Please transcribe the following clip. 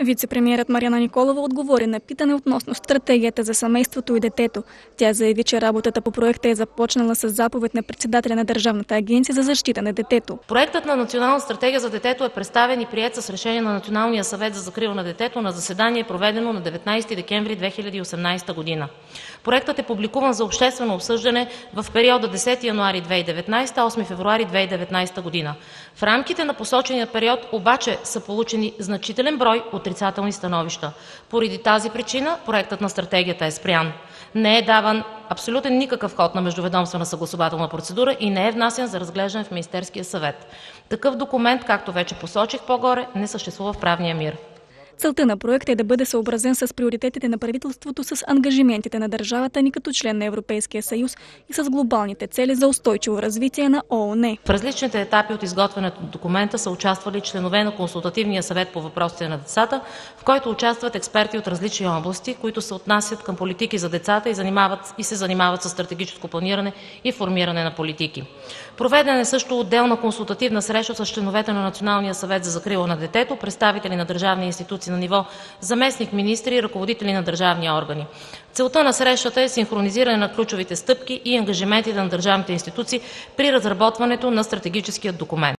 Вице-премьерът Марияна Николова отговори на питане относно стратегията за семейството и детето. Тя заяви, че работата по проекта е започнала с заповед на председателя на Държавната агенция за защита на детето. Проектът на Национална стратегия за детето е представен и прият с решение на Националния съвет за закрила на детето на заседание, проведено на 19 декември 2018 година. Проектът е публикуван за обществено обсъждане в периода 10 януари 2019 – 8 февруари 2019 година. В рамките на посочения период обаче са получени значителен брой отрицателни становища. Поради тази причина проектът на стратегията е спрян. Не е даван абсолютен никакъв ход на междуведомствена съгласувателна процедура и не е внасян за разглеждане в Министерския съвет. Такъв документ, както вече посочих по-горе, не съществува в правния мир. Целта на проекта е да бъде съобразен с приоритетите на правителството, с ангажиментите на държавата ни като член на Европейския съюз и с глобалните цели за устойчиво развитие на ООН. В различните етапи от изготвянето на документа са участвали членове на Консултативния съвет по въпросите на децата, в който участват експерти от различни области, които се отнасят към политики за децата и, занимават, и се занимават с стратегическо планиране и формиране на политики. Проведена е също отделна консултативна среща с членовете на Националния съвет за закрила на детето, представители на държавни институции на ниво заместник-министри и ръководители на държавни органи. Целта на срещата е синхронизиране на ключовите стъпки и ангажиментите на държавните институции при разработването на стратегическия документ.